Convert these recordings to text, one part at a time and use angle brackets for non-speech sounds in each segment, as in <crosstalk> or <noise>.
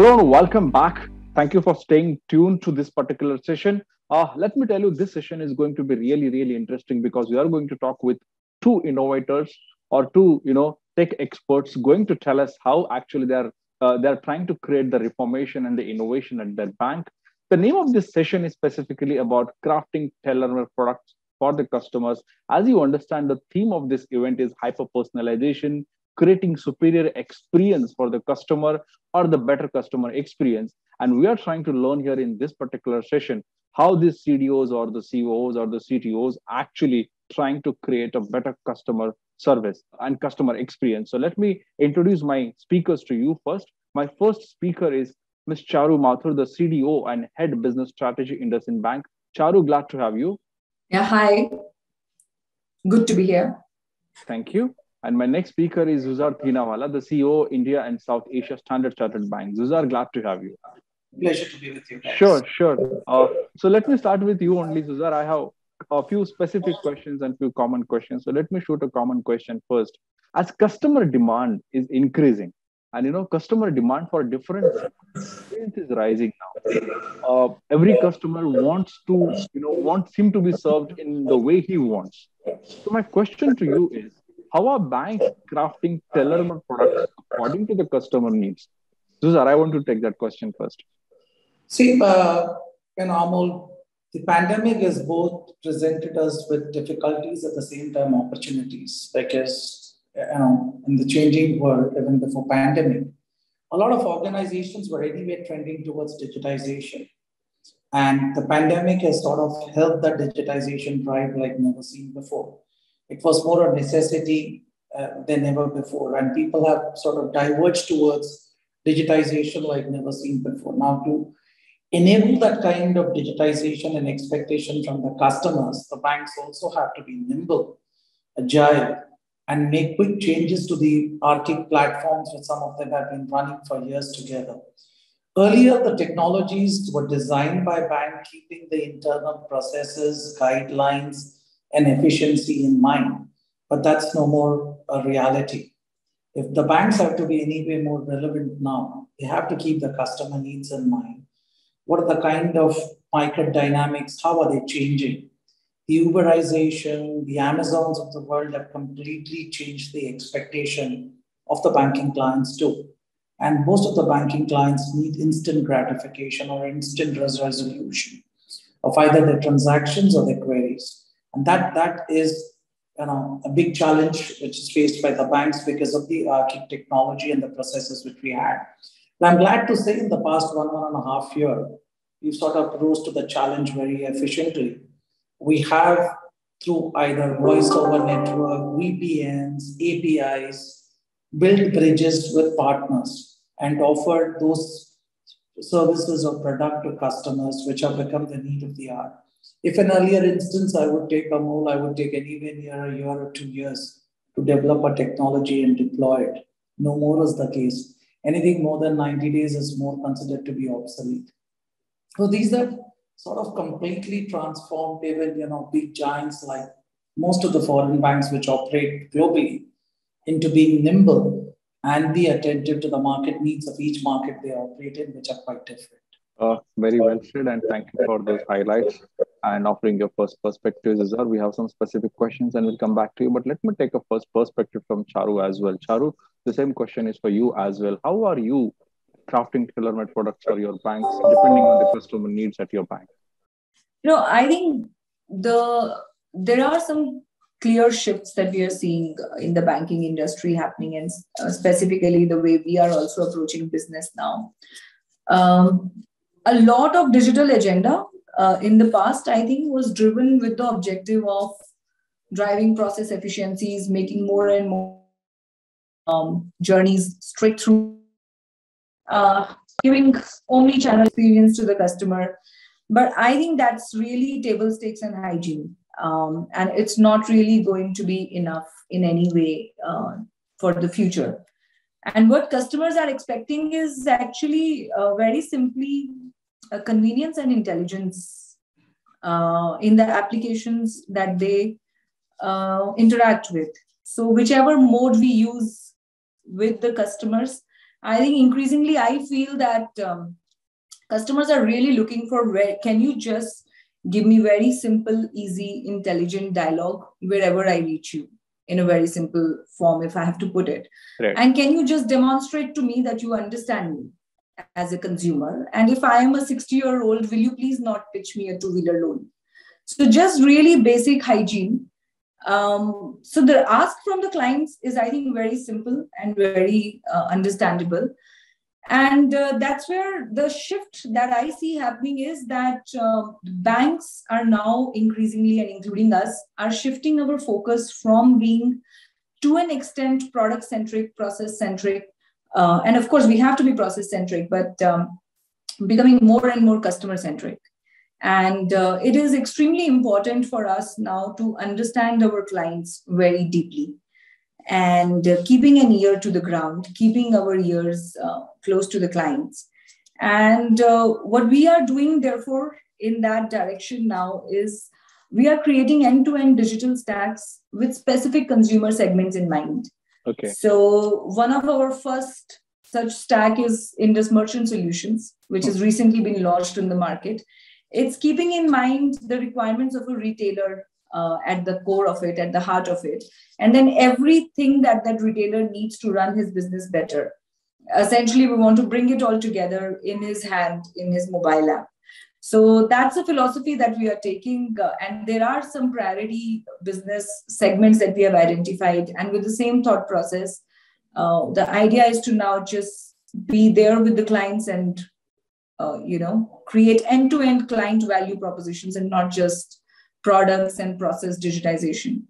Hello and welcome back. Thank you for staying tuned to this particular session. Uh, let me tell you, this session is going to be really, really interesting because we are going to talk with two innovators or two, you know, tech experts going to tell us how actually they're uh, they're trying to create the reformation and the innovation at their bank. The name of this session is specifically about crafting tailor-made products for the customers. As you understand, the theme of this event is hyper personalization, creating superior experience for the customer or the better customer experience. And we are trying to learn here in this particular session how these CDOs or the COOs or the CTOs actually trying to create a better customer service and customer experience. So let me introduce my speakers to you first. My first speaker is Ms. Charu Mathur, the CDO and Head Business Strategy in IndusInd Bank. Charu, glad to have you. Yeah, hi. Good to be here. Thank you. And my next speaker is Zuzar Tinwalla, the CEO, India and South Asia Standard Chartered Bank. Zuzar, glad to have you. Pleasure to be with you. Guys. Sure, sure. Uh, so let me start with you only, Zuzar. I have a few specific questions and few common questions. So let me shoot a common question first. As customer demand is increasing, and you know, customer demand for different is rising now. Uh, every customer wants to, you know, wants him to be served in the way he wants. So my question to you is, how are banks crafting tailor-made products according to the customer needs? Zuzar, I want to take that question first. See, uh, Amol, the pandemic has both presented us with difficulties at the same time opportunities because, you know, in the changing world, even before pandemic, a lot of organizations were anyway trending towards digitization. And the pandemic has sort of helped that digitization drive like never seen before. It was more a necessity uh, than ever before. And people have sort of diverged towards digitization like never seen before. Now, to enable that kind of digitization and expectation from the customers, the banks also have to be nimble, agile, and make quick changes to the archaic platforms, which some of them have been running for years together. Earlier, the technologies were designed by bank keeping the internal processes, guidelines, and efficiency in mind, but that's no more a reality. If the banks have to be anyway more relevant now, they have to keep the customer needs in mind. What are the kind of market dynamics? How are they changing? The Uberization, the Amazons of the world have completely changed the expectation of the banking clients too. And most of the banking clients need instant gratification or instant resolution of either their transactions or their queries. And that, that is you know, a big challenge which is faced by the banks because of the uh, archaic technology and the processes which we had. And I'm glad to say in the past one, one and a half year, we've sort of rose to the challenge very efficiently. We have, through either voice over network, VPNs, APIs, built bridges with partners and offered those services or product to customers, which have become the need of the hour. If an earlier instance, I would take Amol, I would take anywhere near a year or two years to develop a technology and deploy it. No more is the case. Anything more than 90 days is more considered to be obsolete. So these are sort of completely transformed even, you know, big giants like most of the foreign banks which operate globally into being nimble and be attentive to the market needs of each market they operate in, which are quite different. Uh, very well said, and thank you for those highlights and offering your first perspectives as well. We have some specific questions and we'll come back to you, but let me take a first perspective from Charu as well. Charu, the same question is for you as well. How are you crafting tailor-made products for your banks, depending on the customer needs at your bank? You know, I think the there are some clear shifts that we are seeing in the banking industry happening, and uh, specifically the way we are also approaching business now. Um, a lot of digital agenda uh, in the past, I think, was driven with the objective of driving process efficiencies, making more and more um, journeys straight through, uh, giving omni-channel experience to the customer. But I think that's really table stakes and hygiene, um, and it's not really going to be enough in any way uh, for the future. And what customers are expecting is actually uh, very simply uh, convenience and intelligence uh, in the applications that they uh, interact with. So, whichever mode we use with the customers, I think increasingly I feel that um, customers are really looking for where can you just give me very simple, easy, intelligent dialogue wherever I reach you in a very simple form, if I have to put it. Right. And can you just demonstrate to me that you understand me as a consumer? And if I am a 60 year old, will you please not pitch me a two wheeler loan? So, just really basic hygiene. Um, so, the ask from the clients is, I think, very simple and very uh, understandable and uh, that's where the shift that i see happening is that uh, banks are now increasingly and including us are shifting our focus from being to an extent product centric process centric uh, and of course we have to be process centric but um, becoming more and more customer centric and uh, it is extremely important for us now to understand our clients very deeply and uh, keeping an ear to the ground, keeping our ears uh, close to the clients. And uh, what we are doing, therefore, in that direction now is we are creating end to end digital stacks with specific consumer segments in mind. Okay. So, one of our first such stack is Indus Merchant Solutions, which has recently been launched in the market. It's keeping in mind the requirements of a retailer uh, at the core of it, at the heart of it. And then everything that that retailer needs to run his business better. Essentially, we want to bring it all together in his hand, in his mobile app. So that's a philosophy that we are taking. Uh, and there are some priority business segments that we have identified. And with the same thought process, uh, the idea is to now just be there with the clients and uh, you know create end-to-end client value propositions and not just products and process digitization.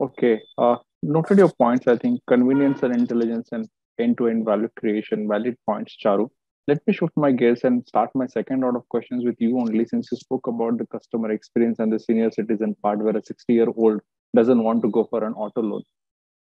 Okay. Uh, noted your points. I think convenience and intelligence and end-to-end value creation, valid points, Charu. Let me shift my gears and start my second round of questions with you only since you spoke about the customer experience and the senior citizen part where a 60-year-old doesn't want to go for an auto loan.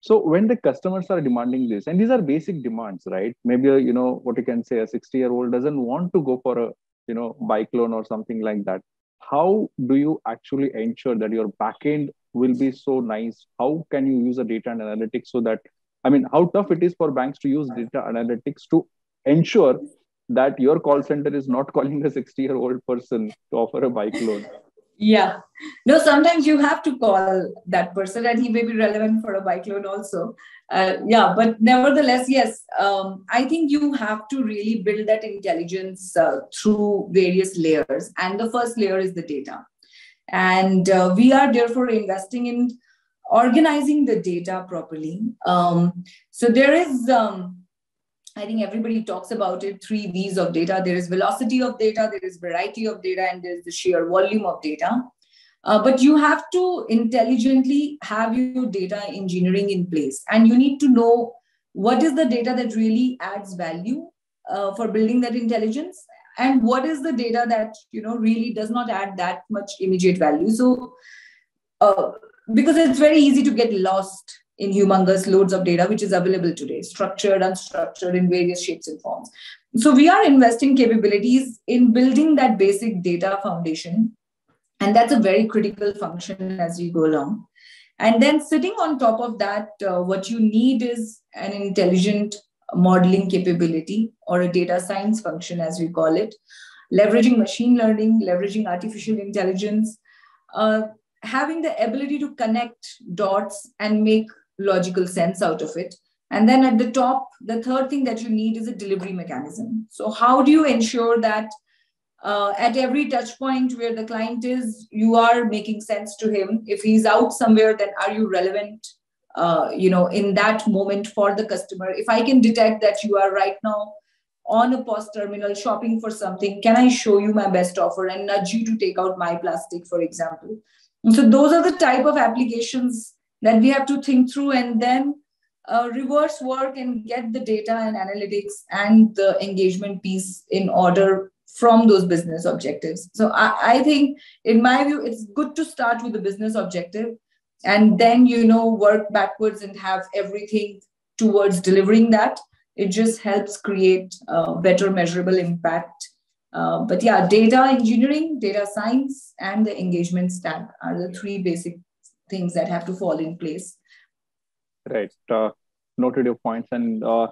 So when the customers are demanding this, and these are basic demands, right? Maybe, uh, you know, what you can say, a 60-year-old doesn't want to go for a, you know, bike loan or something like that how do you actually ensure that your backend will be so nice? How can you use a data and analytics so that, I mean, how tough it is for banks to use data analytics to ensure that your call center is not <laughs> calling a 60 year old person to offer a bike loan? yeah. No sometimes you have to call that person and he may be relevant for a bike loan also. Uh, yeah but nevertheless yes um, i think you have to really build that intelligence uh, through various layers. And the first layer is the data. And uh, we are therefore investing in organizing the data properly. Um, so there is um, I think everybody talks about it three V's of data. There is velocity of data, there is variety of data, and there's the sheer volume of data. Uh, but you have to intelligently have your data engineering in place. And you need to know what is the data that really adds value uh, for building that intelligence and what is the data that you know really does not add that much immediate value so uh, because it's very easy to get lost in humongous loads of data which is available today structured unstructured in various shapes and forms. So we are investing capabilities in building that basic data foundation and that's a very critical function as we go along. And then sitting on top of that uh, what you need is an intelligent modeling capability or a data science function as we call it. Leveraging machine learning leveraging artificial intelligence uh, having the ability to connect dots and make logical sense out of it. And then at the top, the third thing that you need is a delivery mechanism. So, how do you ensure that uh, at every touch point where the client is, you are making sense to him? If he's out somewhere, then are you relevant? Uh, you know, in that moment for the customer. If I can detect that you are right now on a POS terminal shopping for something, can I show you my best offer and nudge you to take out my plastic, for example? And so those are the type of applications that we have to think through and then uh, reverse work and get the data and analytics and the engagement piece in order from those business objectives. So I, I think, in my view, it's good to start with the business objective and then you know work backwards and have everything towards delivering that. It just helps create a better measurable impact. Uh, but yeah, data engineering, data science, and the engagement stack are the three basic things that have to fall in place. Right. Uh, noted your points. And uh,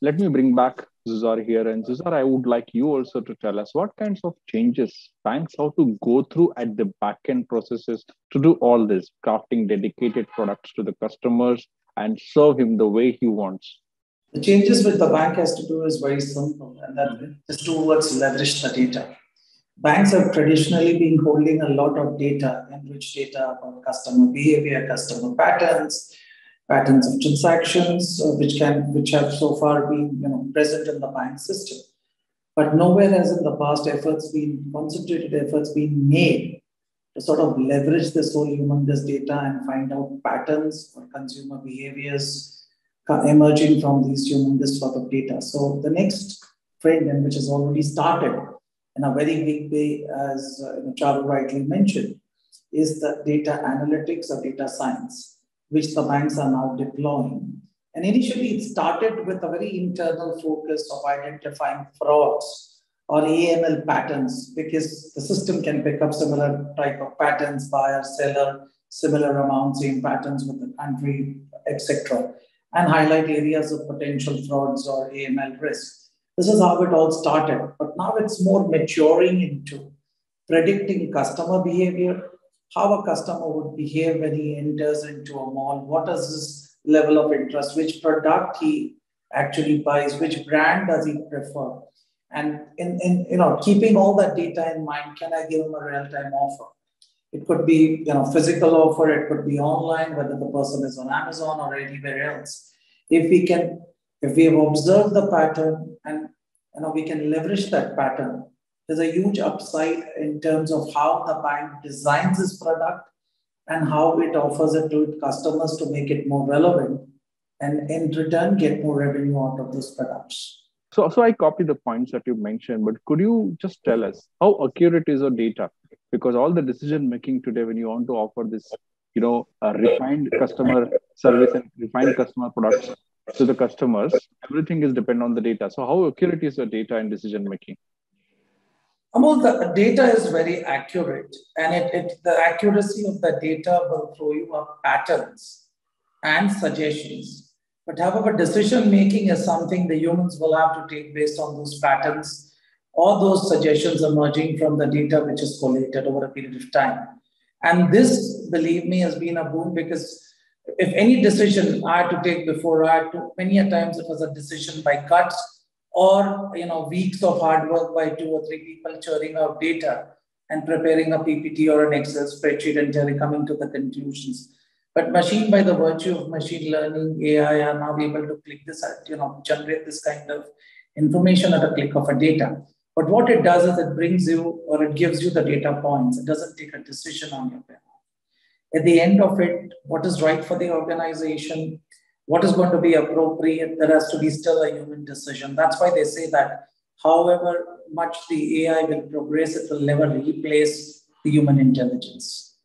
let me bring back Zuzar here. And Zuzar, I would like you also to tell us what kinds of changes banks have to go through at the backend processes to do all this, crafting dedicated products to the customers and serve him the way he wants. The changes which the bank has to do is very simple, and that is towards leverage the data. Banks have traditionally been holding a lot of data, enriched data about customer behavior, customer patterns, patterns of transactions, uh, which can which have so far been you know present in the bank system. But nowhere has in the past efforts been concentrated efforts been made to sort of leverage this whole humongous data and find out patterns or consumer behaviors emerging from these humongous sort of data. So the next trend, which has already started in a very big way, as uh, Charu rightly mentioned, is the data analytics or data science, which the banks are now deploying. And initially, it started with a very internal focus of identifying frauds or AML patterns, because the system can pick up similar type of patterns, buyer, seller, similar amounts, same patterns with the country, etc and highlight areas of potential frauds or AML risk. This is how it all started, but now it's more maturing into predicting customer behavior, how a customer would behave when he enters into a mall, what is his level of interest, which product he actually buys, which brand does he prefer. And in, in you know, keeping all that data in mind, can I give him a real-time offer? It could be you know physical offer, it could be online, whether the person is on Amazon or anywhere else. If we can, if we have observed the pattern and you know we can leverage that pattern, there's a huge upside in terms of how the bank designs this product and how it offers it to its customers to make it more relevant and in return get more revenue out of those products. So, so I copy the points that you mentioned, but could you just tell us how accurate is your data? because all the decision making today when you want to offer this you know refined customer service and refined customer products to the customers everything is dependent on the data so how accurate is your data in decision making Amol, the data is very accurate and it, it, the accuracy of the data will throw you up patterns and suggestions. But however, decision making is something the humans will have to take based on those patterns or those suggestions emerging from the data which is collated over a period of time. And this, believe me, has been a boon because if any decision I had to take before, I had to, many a times it was a decision by cuts or you know weeks of hard work by two or three people churning out data and preparing a PPT or an Excel spreadsheet and coming to the conclusions. But machine, by the virtue of machine learning, AI are now able to click this, you know, generate this kind of information at a click of a data. But what it does is it brings you or it gives you the data points. It doesn't take a decision on your behalf. At the end of it, what is right for the organization, what is going to be appropriate, there has to be still a human decision. That's why they say that however much the AI will progress, it will never replace the human intelligence.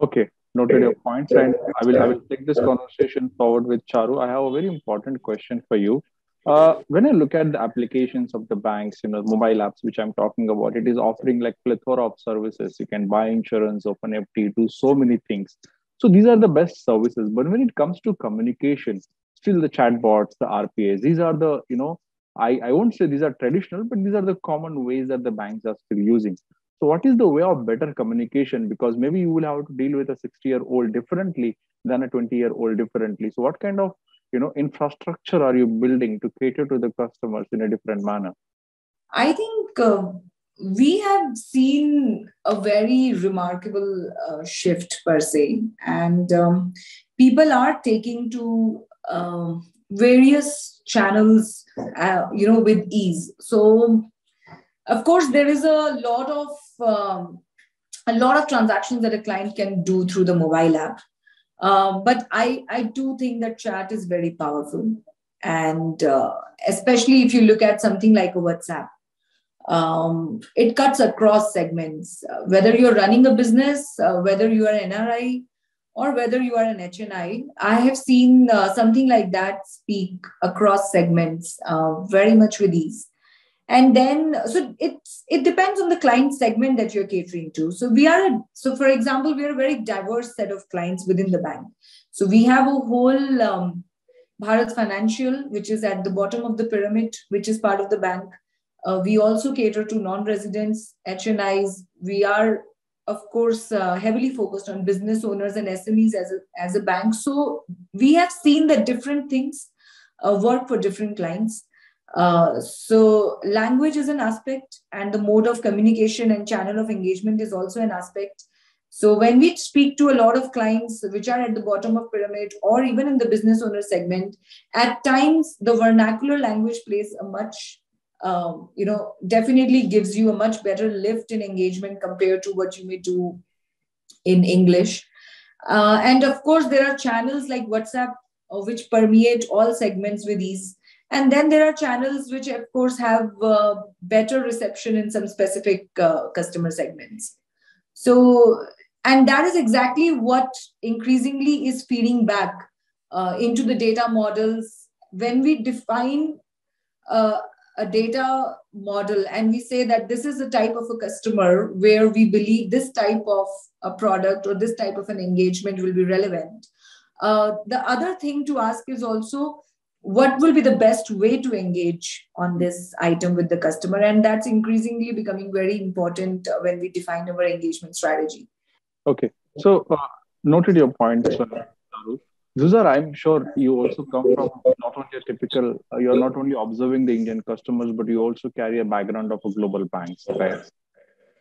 Okay, noted your points. And I will I will take this conversation forward with Charu. I have a very important question for you. Uh, when I look at the applications of the banks, you know, mobile apps, which I'm talking about, it is offering like plethora of services. You can buy insurance, open FD, do so many things. So these are the best services. But when it comes to communication, still the chatbots, the RPAs, these are the, you know, I, I won't say these are traditional, but these are the common ways that the banks are still using. So what is the way of better communication? Because maybe you will have to deal with a 60 year old differently than a 20 year old differently. So what kind of you know infrastructure are you building to cater to the customers in a different manner? I think uh, we have seen a very remarkable uh, shift per se. And um, people are taking to uh, various channels uh, you know with ease. So of course there is a lot of um, a lot of transactions that a client can do through the mobile app uh, but I, I do think that chat is very powerful. And uh, especially if you look at something like a WhatsApp, um, it cuts across segments. Uh, whether you're running a business, uh, whether you are an NRI, or whether you are an HNI, I have seen uh, something like that speak across segments very much with ease and then so it's it depends on the client segment that you're catering to so we are a, so for example we are a very diverse set of clients within the bank so we have a whole um, Bharat Financial, which is at the bottom of the pyramid, which is part of the bank. Uh, we also cater to non-residents, HNIs. We are, of course, uh, heavily focused on business owners and SMEs as a, as a bank. So we have seen that different things uh, work for different clients. Uh, so language is an aspect and the mode of communication and channel of engagement is also an aspect so when we speak to a lot of clients which are at the bottom of pyramid or even in the business owner segment, at times the vernacular language plays a much um, you know definitely gives you a much better lift in engagement compared to what you may do in English. Uh, and of course, there are channels like WhatsApp uh, which permeate all segments with ease. And then there are channels which, of course, have uh, better reception in some specific uh, customer segments. So and that is exactly what increasingly is feeding back uh, into the data models. When we define uh, a data model and we say that this is a type of a customer where we believe this type of a product or this type of an engagement will be relevant. Uh, the other thing to ask is also what will be the best way to engage on this item with the customer and that's increasingly becoming very important uh, when we define our engagement strategy Okay. So, uh, noted your point, Zuzar, I'm sure you also come from not only a typical, uh, you're not only observing the Indian customers, but you also carry a background of a global banks, right?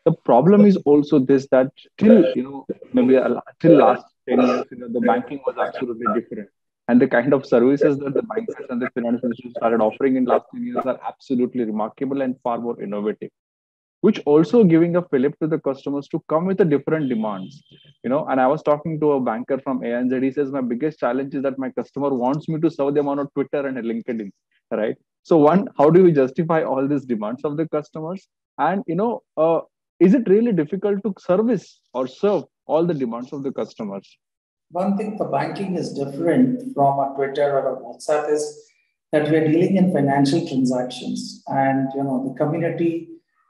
The problem is also this that till, you know, maybe till last 10 years, you know, the banking was absolutely different. And the kind of services that the bankers and the financial institutions started offering in last 10 years are absolutely remarkable and far more innovative which also giving a fillip to the customers to come with the different demands. You know and i was talking to a banker from anz he says my biggest challenge is that my customer wants me to serve them on a twitter and a linkedin right? So one how do we justify all these demands of the customers? And you know uh, is it really difficult to service or serve all the demands of the customers one thing for banking is different from a twitter or a whatsapp is that we're dealing in financial transactions and you know the community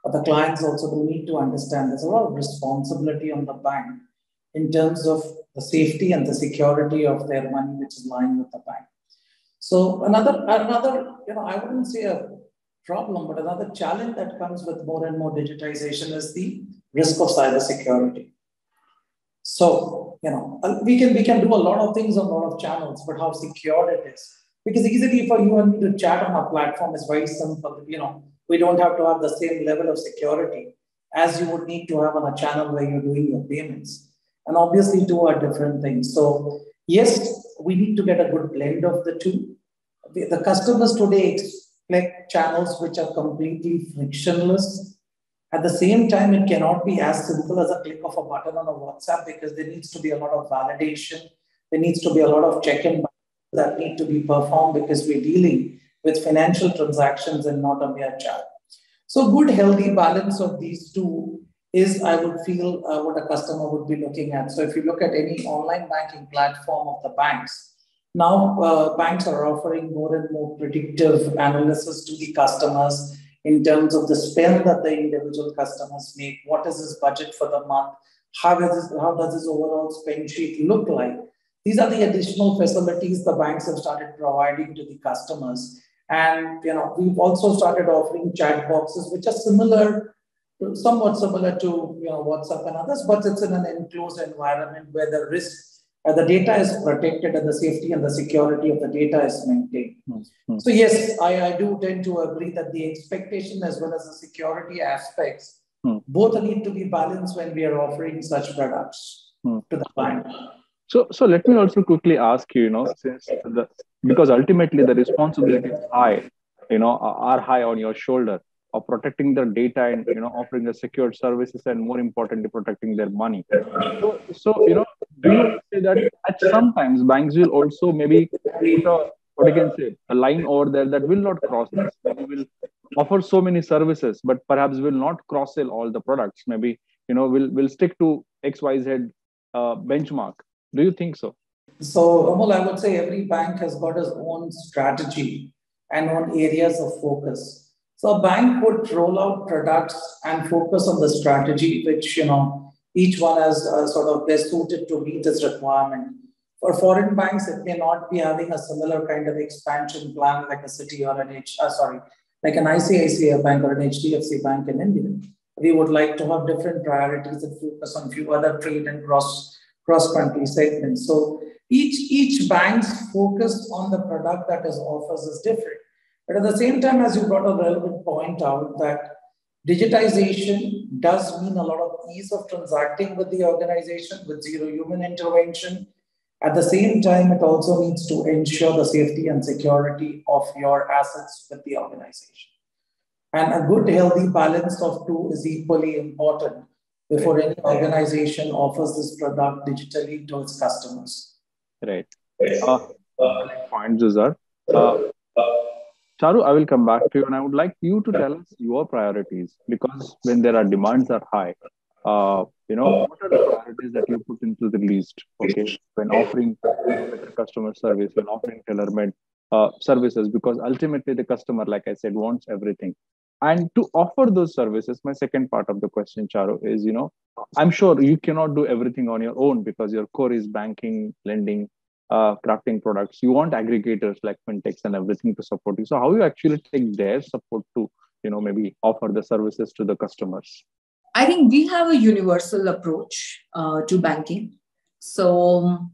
but the clients also will need to understand there's a lot of responsibility on the bank in terms of the safety and the security of their money, which is lying with the bank. So another, another, you know, I wouldn't say a problem, but another challenge that comes with more and more digitization is the risk of cybersecurity. So, you know, we can we can do a lot of things on a lot of channels, but how secure it is. Because easily for you and me to chat on our platform is very simple. You know, we don't have to have the same level of security as you would need to have on a channel where you're doing your payments. And obviously, two are different things. So, yes, we need to get a good blend of the two. The customers today expect channels which are completely frictionless. At the same time, it cannot be as simple as a click of a button on a WhatsApp because there needs to be a lot of validation. There needs to be a lot of check in that need to be performed because we're dealing with financial transactions and not a mere chat. So, good, healthy balance of these two is, I would feel, uh, what a customer would be looking at. So, if you look at any online banking platform of the banks, now uh, banks are offering more and more predictive analysis to the customers in terms of the spend that the individual customers make. What is his budget for the month? How, is his, how does his overall spend sheet look like? These are the additional facilities the banks have started providing to the customers and you know, we've also started offering chat boxes, which are similar, somewhat similar to you know WhatsApp and others, but it's in an enclosed environment where the risk, the data is protected, and the safety and the security of the data is maintained. Mm-hmm. So yes, I, I do tend to agree that the expectation as well as the security aspects mm-hmm. both need to be balanced when we are offering such products mm-hmm. to the client. So, so let me also quickly ask you, you know, since the because ultimately the responsibility is high, you know, are high on your shoulder of protecting their data and you know offering the secure services and more importantly protecting their money. So, so you know, do you say that at sometimes banks will also maybe put a what I can say a line over there that will not cross this. Maybe will offer so many services, but perhaps will not cross sell all the products. Maybe you know will will stick to X Y Z uh, benchmark do you think so? So, I would say every bank has got its own strategy and own areas of focus. So, a bank would roll out products and focus on the strategy, which, you know, each one has uh, sort of best suited to meet its requirement. For foreign banks, it may not be having a similar kind of expansion plan like a city or an H, uh, sorry, like an ICICI bank or an HDFC bank in India. We would like to have different priorities and focus on few other trade and cross cross country segments. So each each bank's focus on the product that is offers is different. But at the same time, as you brought a relevant point out that digitization does mean a lot of ease of transacting with the organization with zero human intervention. At the same time, it also needs to ensure the safety and security of your assets with the organization. And a good, healthy balance of two is equally important before any organization offers this product digitally to its customers. Right. Uh, point, Zuzar. Uh, Charu, I will come back to you, and I would like you to tell us your priorities because when there are demands are high, uh, you know, what are the priorities that you put into the list? Okay, when offering customer service, when offering tailor-made uh, services, because ultimately the customer, like I said, wants everything. And to offer those services, my second part of the question, Charu, is you know, I'm sure you cannot do everything on your own because your core is banking, lending, uh, crafting products. You want aggregators like fintechs and everything to support you. So how you actually take their support to, you know, maybe offer the services to the customers? I think we have a universal approach uh, to banking. So um,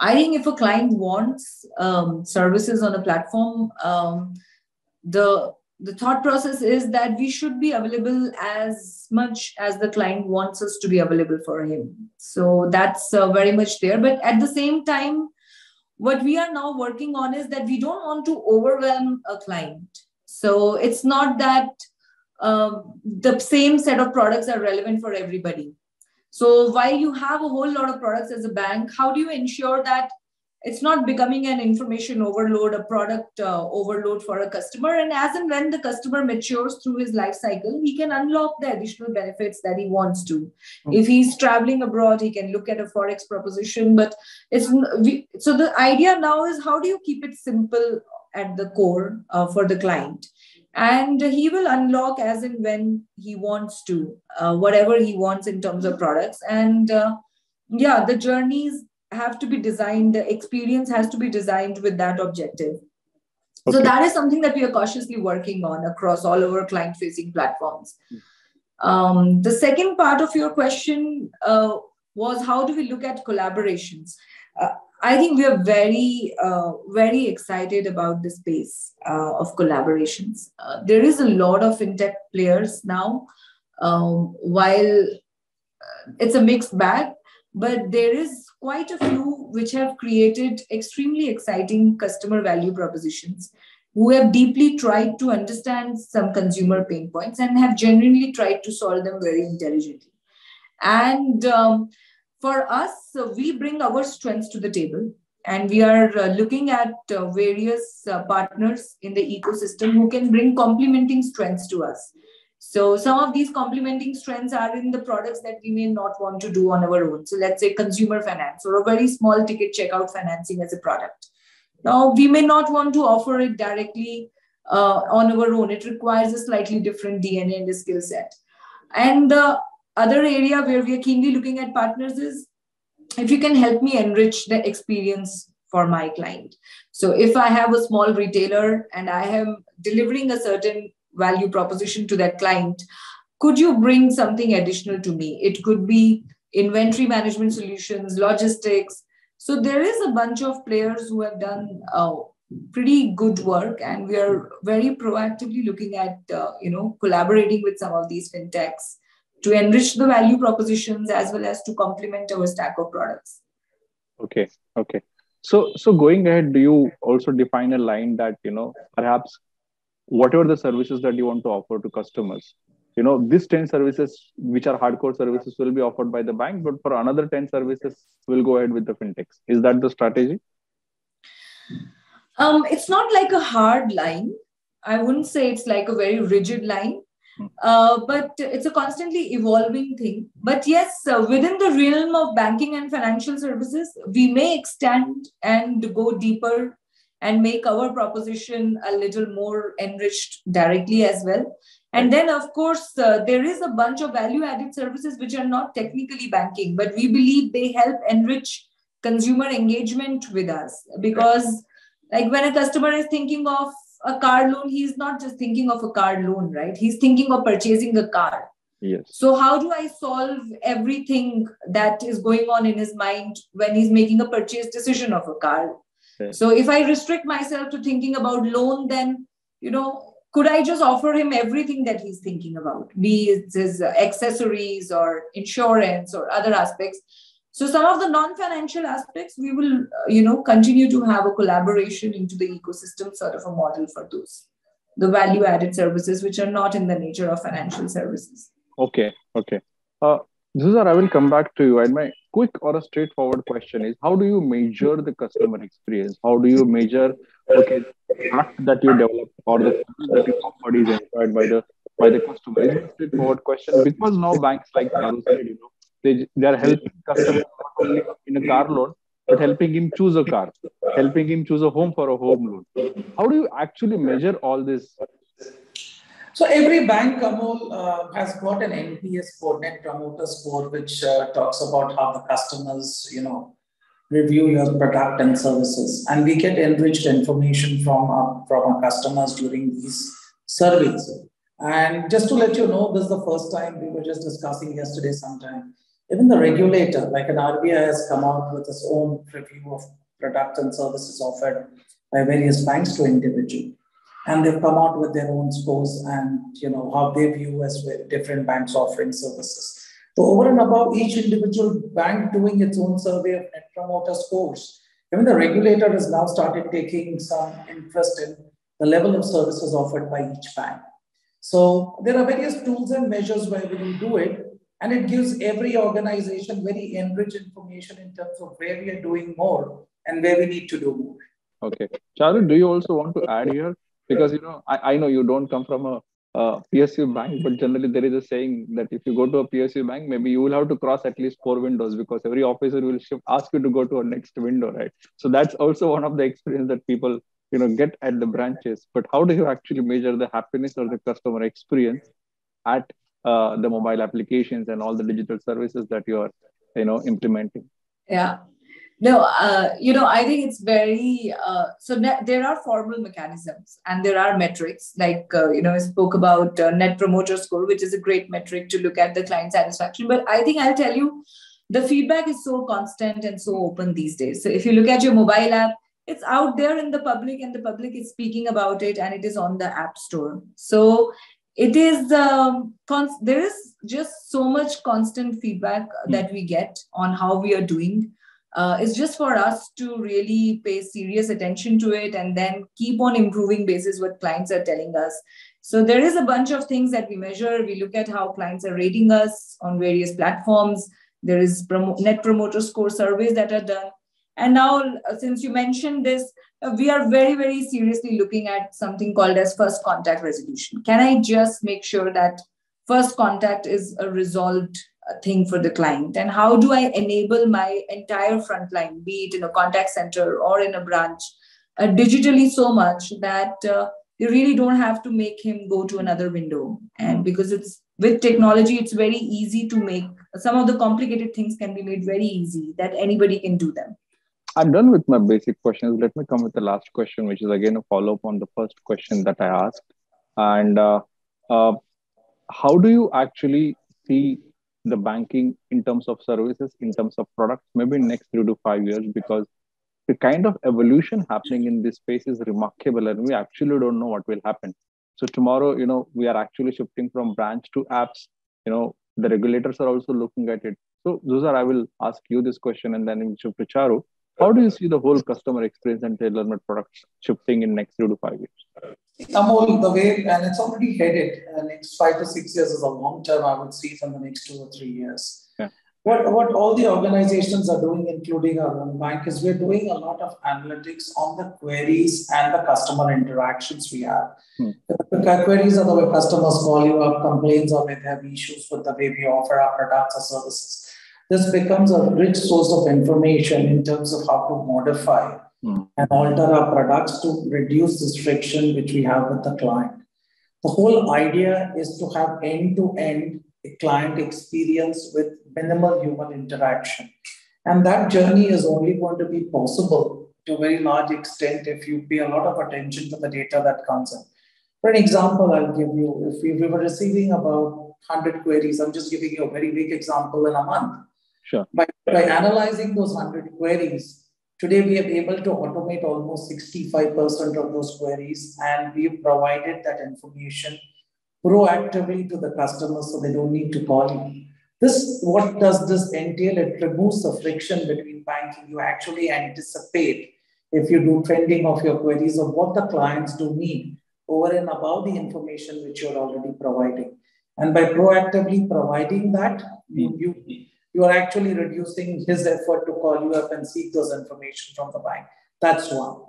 I think if a client wants um, services on a platform, um, the the thought process is that we should be available as much as the client wants us to be available for him. So that's uh, very much there. But at the same time what we are now working on is that we don't want to overwhelm a client. So it's not that uh, the same set of products are relevant for everybody. So while you have a whole lot of products as a bank how do you ensure that it's not becoming an information overload, a product uh, overload for a customer. And as and when the customer matures through his life cycle, he can unlock the additional benefits that he wants to. Mm-hmm. If he's traveling abroad, he can look at a forex proposition. But it's we, so the idea now is how do you keep it simple at the core uh, for the client? and he will unlock as and when he wants to uh, whatever he wants in terms of products and uh, yeah the journeys have to be designed, the experience has to be designed with that objective. Okay. So that is something that we are cautiously working on across all our client facing platforms. Um, the second part of your question uh, was how do we look at collaborations? Uh, I think we are very, uh, very excited about the space uh, of collaborations. Uh, there is a lot of fintech players now. Um, while uh, it's a mixed bag, but there is quite a few which have created extremely exciting customer value propositions who have deeply tried to understand some consumer pain points and have genuinely tried to solve them very intelligently. And um, for us, uh, we bring our strengths to the table and we are uh, looking at uh, various uh, partners in the ecosystem who can bring complementing strengths to us so some of these complementing strengths are in the products that we may not want to do on our own. So let's say consumer finance or a very small ticket checkout financing as a product. Now we may not want to offer it directly uh, on our own. It requires a slightly different DNA and a skill set. And the other area where we are keenly looking at partners is if you can help me enrich the experience for my client. So if I have a small retailer and I am delivering a certain value proposition to that client could you bring something additional to me? It could be inventory management solutions logistics. So there is a bunch of players who have done uh, pretty good work and we are very proactively looking at uh, you know collaborating with some of these fintechs to enrich the value propositions as well as to complement our stack of products. Okay okay. So so going ahead do you also define a line that you know perhaps whatever the services that you want to offer to customers you know these 10 services which are hardcore services will be offered by the bank but for another 10 services we'll go ahead with the fintechs. Is that the strategy? Um, it's not like a hard line. I wouldn't say it's like a very rigid line. Hmm. uh, but it's a constantly evolving thing. But yes uh, within the realm of banking and financial services we may extend and go deeper and make our proposition a little more enriched directly as well. And then, of course, uh, there is a bunch of value added services which are not technically banking, but we believe they help enrich consumer engagement with us. Because like when a customer is thinking of a car loan he's not just thinking of a car loan right? He's thinking of purchasing a car. Yes. So how do i solve everything that is going on in his mind when he's making a purchase decision of a car so if i restrict myself to thinking about loan then you know could I just offer him everything that he's thinking about, be it his accessories or insurance or other aspects? So some of the non-financial aspects, we will, uh, you know, continue to have a collaboration into the ecosystem sort of a model for those, the value-added services which are not in the nature of financial services. Okay, okay. Uh, Zuzar, I will come back to you. I my quick or a straightforward question is, how do you measure the customer experience? How do you measure, okay, product that you develop or the service that you offered is enjoyed by the by the customer? It's a straightforward question because now banks like said, you know, they, they are helping customers not only in a car loan, but helping him choose a car, helping him choose a home for a home loan. How do you actually measure all this? So every bank, Amol, uh, has got an NPS score, Net Promoter Score, which uh, talks about how the customers, you know, review your product and services. And we get enriched information from our, from our customers during these surveys. And just to let you know, this is the first time we were just discussing yesterday sometime even the regulator, like an RBI, has come out with its own review of products and services offered by various banks to individual. And they've come out with their own scores and you know how they view as different banks offering services. So over and above each individual bank doing its own survey of net promoter scores, even the regulator has now started taking some interest in the level of services offered by each bank. So there are various tools and measures where we will do it. And it gives every organization very enriched information in terms of where we are doing more and where we need to do more. Okay. Charu, do you also want to add here? Because, you know, I, I know you don't come from a PSU bank, but generally there is a saying that if you go to a PSU bank, maybe you will have to cross at least four windows because every officer will ask you to go to a next window, right? So that's also one of the experience that people, you know, get at the branches. But how do you actually measure the happiness or the customer experience at uh, the mobile applications and all the digital services that you are you know implementing yeah no uh, you know i think it's very uh, so ne- there are formal mechanisms and there are metrics. Like uh, you know i spoke about uh, net promoter score which is a great metric to look at the client satisfaction. But i think i'll tell you the feedback is so constant and so open these days. So if you look at your mobile app it's out there in the public and the public is speaking about it and it is on the app store. So it is um, cons- there is just so much constant feedback mm. that we get on how we are doing uh, it's just for us to really pay serious attention to it and then keep on improving basis what clients are telling us. So there is a bunch of things that we measure. We look at how clients are rating us on various platforms. There is net promoter score surveys that are done. And now uh, since you mentioned this uh, we are very, very seriously looking at something called as first contact resolution. Can I just make sure that first contact is a resolved uh, thing for the client? And how do I enable my entire frontline, be it in a contact center or in a branch, uh, digitally so much that uh, you really don't have to make him go to another window? And because it's with technology, it's very easy to make some of the complicated things can be made very easy that anybody can do them. I'm done with my basic questions. Let me come with the last question, which is again a follow up on the first question that I asked. And uh, uh, how do you actually see the banking in terms of services, in terms of products, maybe next three to five years? Because the kind of evolution happening in this space is remarkable, and we actually don't know what will happen. So tomorrow, you know, we are actually shifting from branch to apps. You know, the regulators are also looking at it. So, Zuzar, I will ask you this question, and then we shift to Charu how do you see the whole customer experience and tailor-made products shifting in next three to five years? Amol, the way, and it's already headed, uh, next five to six years is a long term, I would see from the next two or three years. Yeah. What, what all the organizations are doing, including our own bank, is we're doing a lot of analytics on the queries and the customer interactions we have. Hmm. The queries are the way customers call you up, complaints or they have issues with the way we offer our products or services this becomes a rich source of information in terms of how to modify mm. and alter our products to reduce this friction which we have with the client. The whole idea is to have end to end client experience with minimal human interaction. And that journey is only going to be possible to a very large extent if you pay a lot of attention to the data that comes in. For an example, I'll give you, if we, we were receiving about 100 queries, I'm just giving you a very big example in a month. Sure. By, by analyzing those 100 queries, today we are able to automate almost 65% of those queries and we've provided that information proactively to the customers so they don't need to call you. This, what does this entail? It removes the friction between banking. You actually anticipate if you do trending of your queries of what the clients do need over and above the information which you're already providing. And by proactively providing that, mm-hmm. you, you, you are actually reducing his effort to call you up and seek those information from the bank. That's one.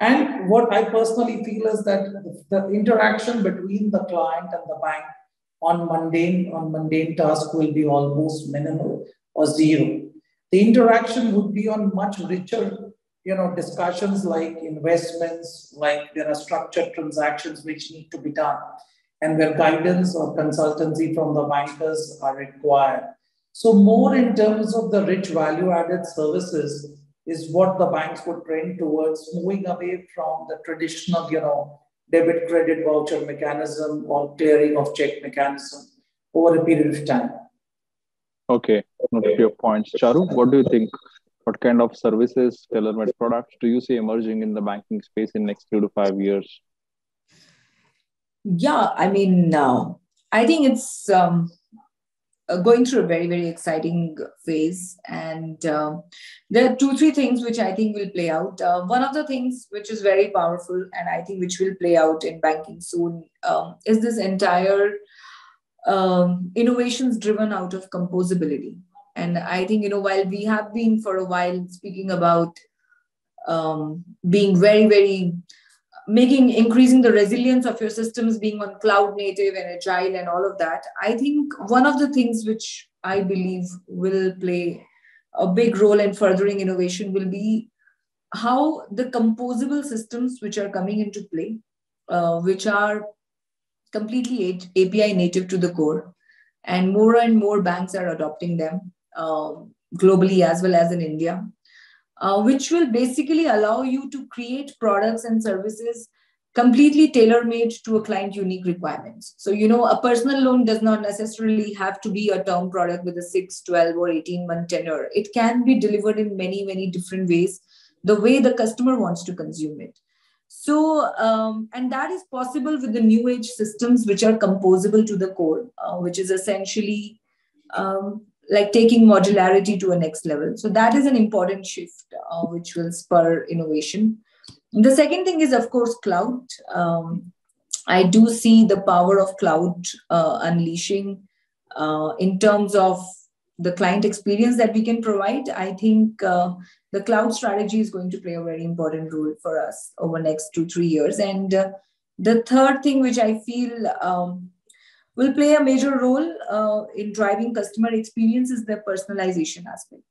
And what I personally feel is that the interaction between the client and the bank on mundane on mundane task will be almost minimal or zero. The interaction would be on much richer, you know, discussions like investments, like there are structured transactions which need to be done, and where guidance or consultancy from the bankers are required. So more in terms of the rich value-added services is what the banks would trend towards moving away from the traditional, you know, debit credit voucher mechanism or clearing of check mechanism over a period of time. Okay, note your points. Charu, what do you think? What kind of services, tailor-made products do you see emerging in the banking space in next two to five years? Yeah, I mean, uh, I think it's um, going through a very very exciting phase. And uh, there are two three things which i think will play out. Uh, one of the things which is very powerful and i think which will play out in banking soon um, is this entire um, innovations driven out of composability. And i think you know while we have been for a while speaking about um, being very very making increasing the resilience of your systems being on cloud native and agile and all of that i think one of the things which i believe will play a big role in furthering innovation will be how the composable systems which are coming into play uh, which are completely api native to the core and more and more banks are adopting them uh, globally as well as in india uh, which will basically allow you to create products and services completely tailor made to a client unique requirements. So, you know, a personal loan does not necessarily have to be a term product with a 6, 12, or 18 month tenure. It can be delivered in many, many different ways, the way the customer wants to consume it. So, um, and that is possible with the new age systems which are composable to the core, uh, which is essentially um, like taking modularity to a next level. So that is an important shift uh, which will spur innovation. The second thing is, of course, cloud. Um, I do see the power of cloud uh, unleashing uh, in terms of the client experience that we can provide. I think uh, the cloud strategy is going to play a very important role for us over next two three years. And uh, the third thing, which I feel um, will play a major role uh, in driving customer experience is the personalization aspect.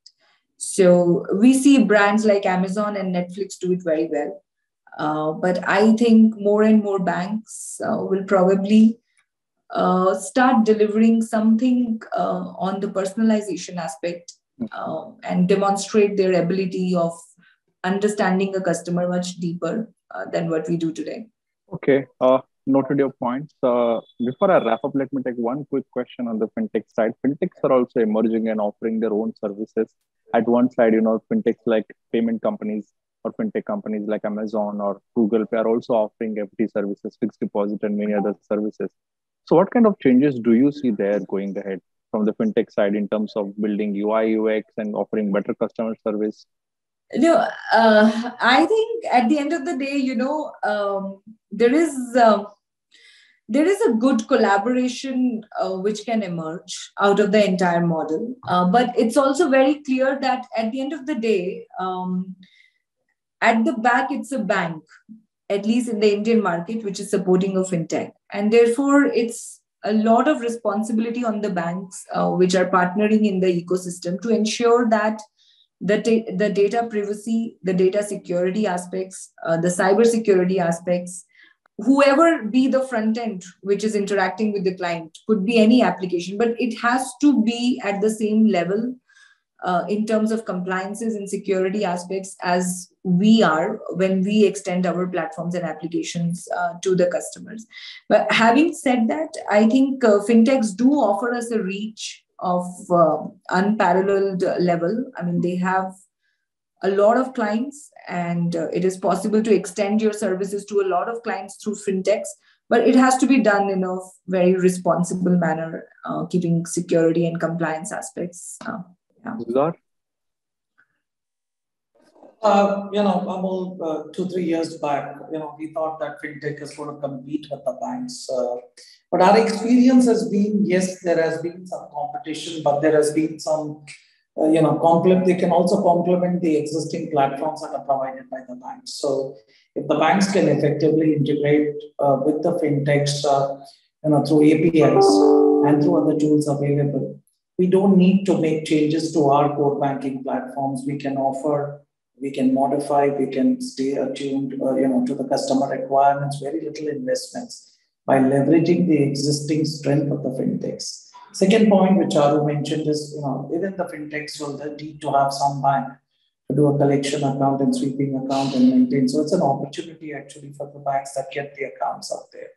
So we see brands like Amazon and Netflix do it very well. Uh, but I think more and more banks uh, will probably uh, start delivering something uh, on the personalization aspect uh, and demonstrate their ability of understanding a customer much deeper than what we do today. Okay noted your points. Uh, before I wrap up, let me take one quick question on the fintech side. Fintechs are also emerging and offering their own services. At one side, you know, fintechs like payment companies or fintech companies like Amazon or Google Pay are also offering FD services, fixed deposit, and many other services. So, what kind of changes do you see there going ahead from the fintech side in terms of building UI, UX, and offering better customer service? No, uh, I think at the end of the day, you know, um, there is uh, there is a good collaboration uh, which can emerge out of the entire model. Uh, but it's also very clear that at the end of the day, um, at the back, it's a bank, at least in the Indian market, which is supporting a fintech, and therefore it's a lot of responsibility on the banks uh, which are partnering in the ecosystem to ensure that the, ta- the data privacy, the data security aspects, uh, the cyber security aspects, whoever be the front end which is interacting with the client, could be any application, but it has to be at the same level uh, in terms of compliances and security aspects as we are when we extend our platforms and applications uh, to the customers. But having said that, I think uh, fintechs do offer us a reach of uh, unparalleled level. I mean, they have a lot of clients, and uh, it is possible to extend your services to a lot of clients through fintechs. But it has to be done in a very responsible manner, uh, keeping security and compliance aspects yeah. Uh, you know, Amol, uh, two, three years back, you know, we thought that fintech is going to compete with the banks. Uh, but our experience has been, yes, there has been some competition, but there has been some, uh, you know, complement. They can also complement the existing platforms that are provided by the banks. So if the banks can effectively integrate uh, with the fintechs, uh, you know, through APIs and through other tools available, we don't need to make changes to our core banking platforms. We can offer, we can modify, we can stay attuned, uh, you know, to the customer requirements. Very little investments by leveraging the existing strength of the fintechs. Second point, which Charu mentioned, is you know within the fintechs so will need to have some bank to do a collection account and sweeping account and maintain. So it's an opportunity actually for the banks that get the accounts out there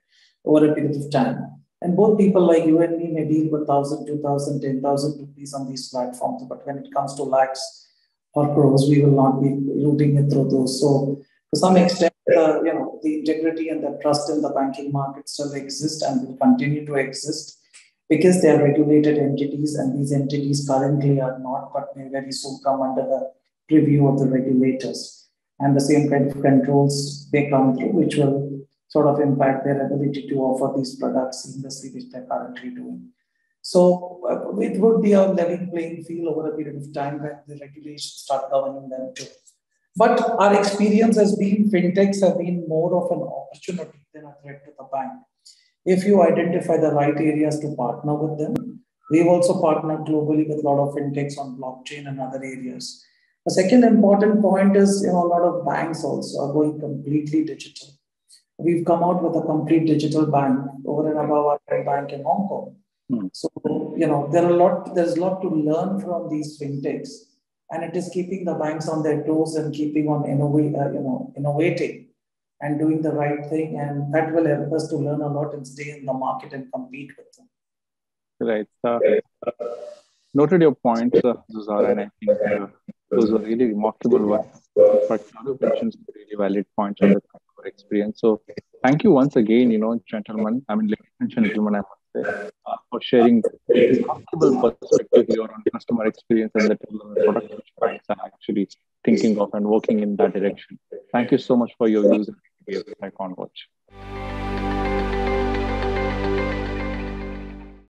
over a period of time. And both people like you and me may deal with 1,000, 2,000, 10,000 rupees on these platforms. But when it comes to lakhs or crores, we will not be routing it through those. So to some extent, you know, the integrity and the trust in the banking market still exist and will continue to exist because they are regulated entities and these entities currently are not, but may very soon come under the preview of the regulators. And the same kind of controls they come through, which will sort of impact their ability to offer these products seamlessly, which they're currently doing. So uh, it would be a level playing field over a period of time when the regulations start governing them too. But our experience has been fintechs have been more of an opportunity than a threat to the bank. If you identify the right areas to partner with them, we've also partnered globally with a lot of fintechs on blockchain and other areas. The second important point is you know a lot of banks also are going completely digital we've come out with a complete digital bank over and above our bank in Hong Kong. Hmm. So, you know, there are a lot, there's a lot to learn from these fintechs. And it is keeping the banks on their toes and keeping on innovate, uh, you know, innovating and doing the right thing. And that will help us to learn a lot and stay in the market and compete with them. Right. Uh, noted your points, uh, Zuzara, and I think uh, those are really remarkable ones. But you mentioned really valid points on the experience. So thank you once again, you know, gentlemen. I mean, ladies and gentlemen, I uh, for sharing remarkable perspective here on customer experience and the product which banks are actually thinking of and working in that direction. Thank you so much for your views and Icon Watch.